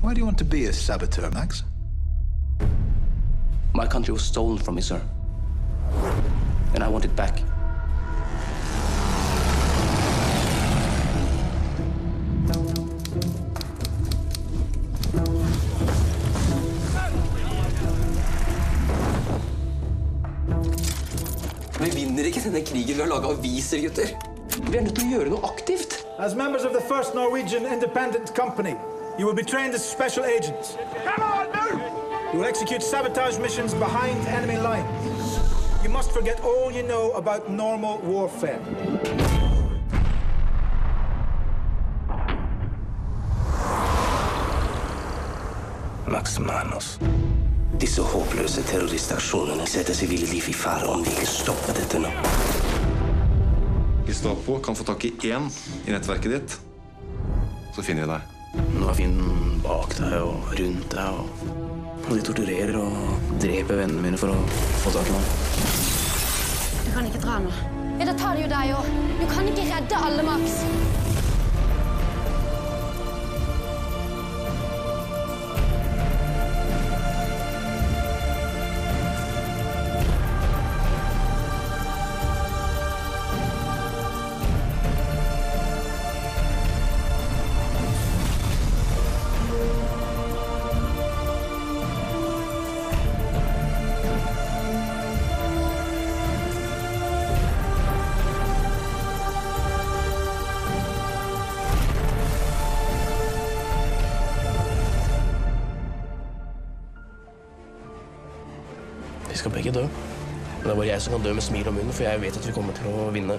Why do you want to be a saboteur, Max? My country was stolen from me, sir. And I want it back. Vi vinner ikke denne krigen ved å lage aviser, gutter. Vi er nødt til å gjøre noe aktivt. As members of the First Norwegian Independent Company, you will be trained as special agents. Come on, move! You will execute sabotage missions behind enemy lines. You must forget all you know about normal warfare. Max Manus. Disse håpløse terroristaksjonene setter sivile liv i fare om vi ikke stopper dette nå. Gestapo kan få tak i én i nettverket ditt, så finner vi deg. Nå er fienden bak deg og rundt deg, og, og de torturerer og dreper vennene mine for å få tak i meg. Du kan ikke dra nå. Ja, Da tar de jo deg òg. Du kan ikke redde alle, Max. Vi skal begge dø. Men det er bare jeg som kan dø med smil om munnen, for jeg vet at vi kommer til å vinne.